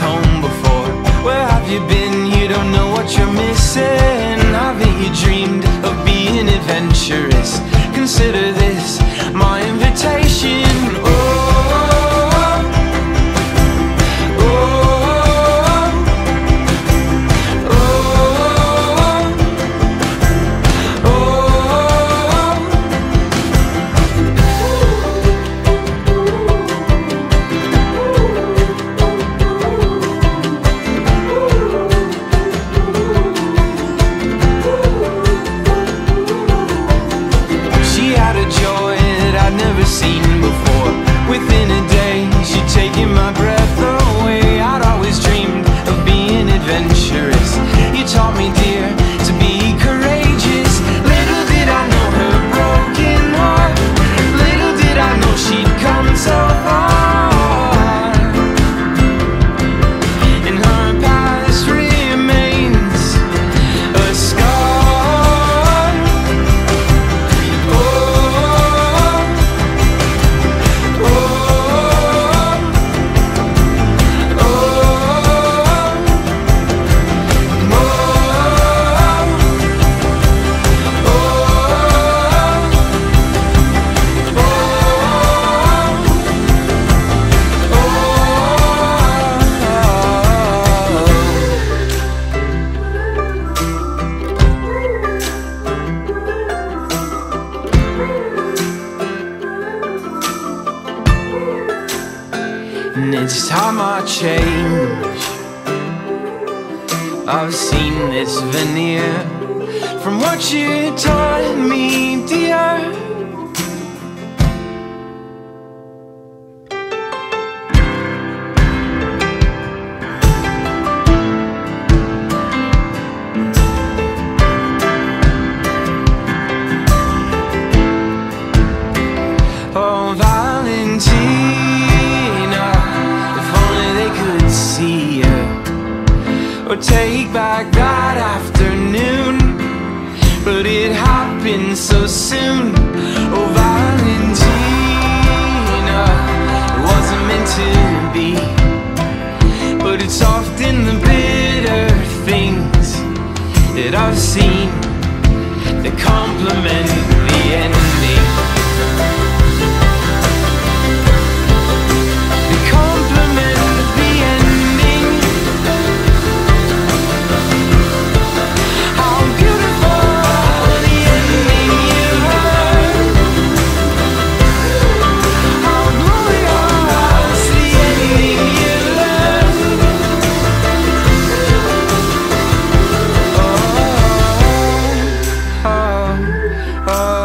home And it's time I change. I've seen this veneer From what you taught me, dear. You. Or take back that afternoon, but it happened so soon. Oh, Valentina, it wasn't meant to be, but it's often the bitter things that I've seen that complement the end. Oh.